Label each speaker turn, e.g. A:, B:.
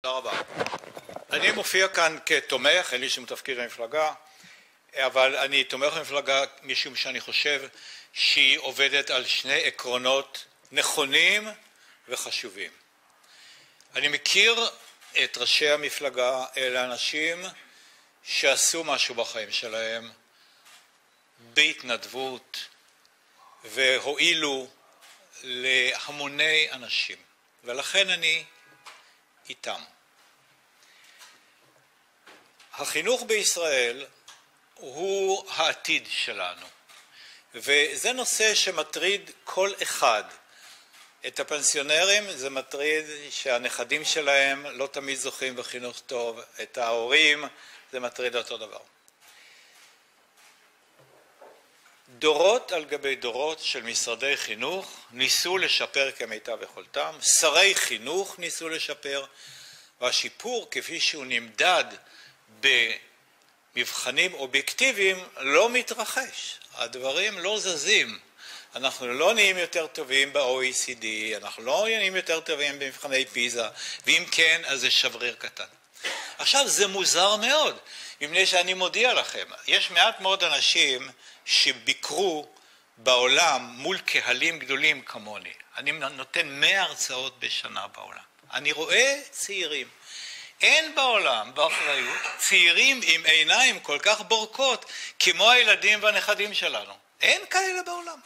A: תודה רבה. אני מופיע כאן כתומך, אין לי שום תפקיד במפלגה, אבל אני תומך במפלגה משום שאני חושב שהיא עובדת על שני עקרונות נכונים וחשובים. אני מכיר את ראשי המפלגה, אלה אנשים שעשו משהו בחיים שלהם בהתנדבות והועילו להמוני אנשים, ולכן אני איתם. החינוך בישראל הוא העתיד שלנו, וזה נושא שמטריד כל אחד. את הפנסיונרים זה מטריד שהנכדים שלהם לא תמיד זוכים בחינוך טוב, את ההורים זה מטריד אותו דבר. דורות על גבי דורות של משרדי חינוך ניסו לשפר כמיטב יכולתם, שרי חינוך ניסו לשפר, והשיפור כפי שהוא נמדד במבחנים אובייקטיביים לא מתרחש, הדברים לא זזים, אנחנו לא נהיים יותר טובים ב-OECD, אנחנו לא נהיים יותר טובים במבחני פיזה, ואם כן אז זה שבריר קטן. עכשיו זה מוזר מאוד, מפני שאני מודיע לכם, יש מעט מאוד אנשים שביקרו בעולם מול קהלים גדולים כמוני. אני נותן מאה הרצאות בשנה בעולם. אני רואה צעירים. אין בעולם, באחריות, צעירים עם עיניים כל כך בורקות כמו הילדים והנכדים שלנו. אין כאלה בעולם.